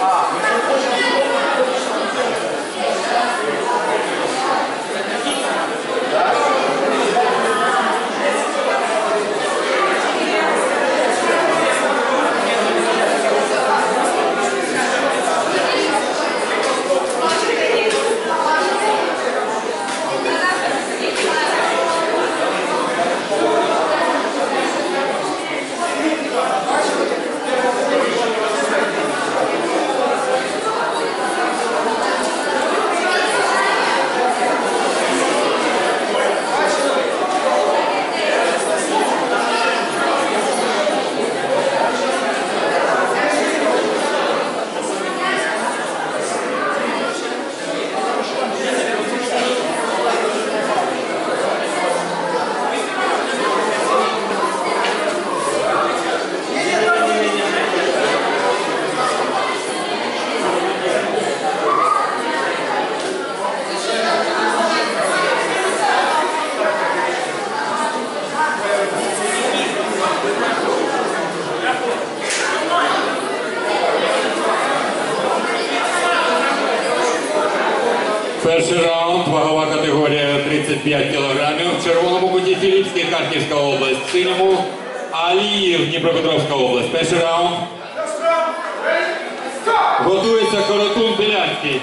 か。Перший раунд, вагова категорія 35 кілограмів. В червоному куті Філіпський, Харківська область. В синьому Аліїв, Дніпропетровська область. Перший раунд. Готується Коротун Білянський.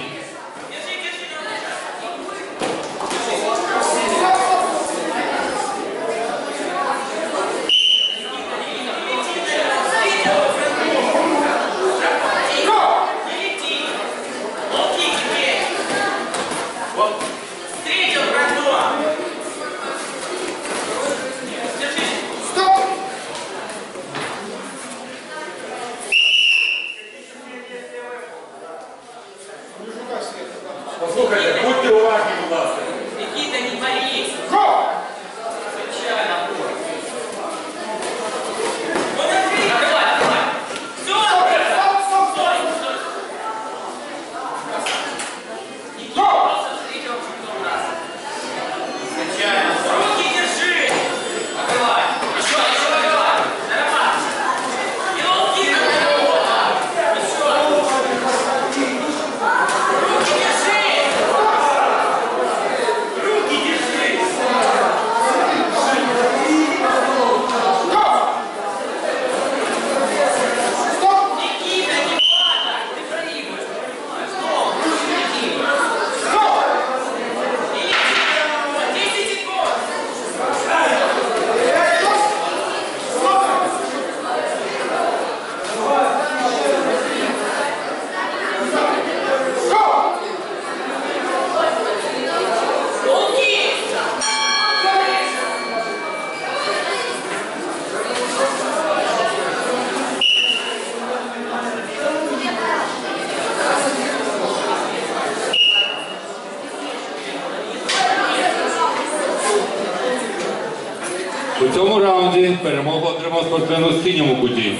У цьому раунді перемогу отримав спортсмен у синьому куті.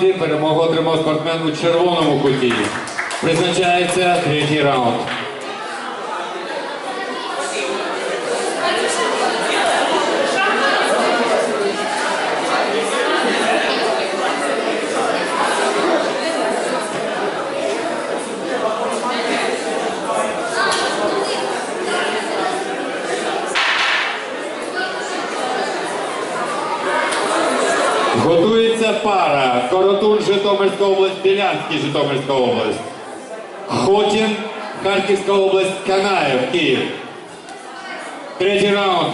раунді перемогу отримав спортсмен у червоному куті. Призначається третій раунд. Готується пара. Коротун Житомирська область, Білянський Житомирська область. Хотін, Харківська область, Канаєв, Київ. Третій раунд.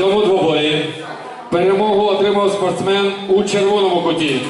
цьому двобої перемогу отримав спортсмен у червоному куті.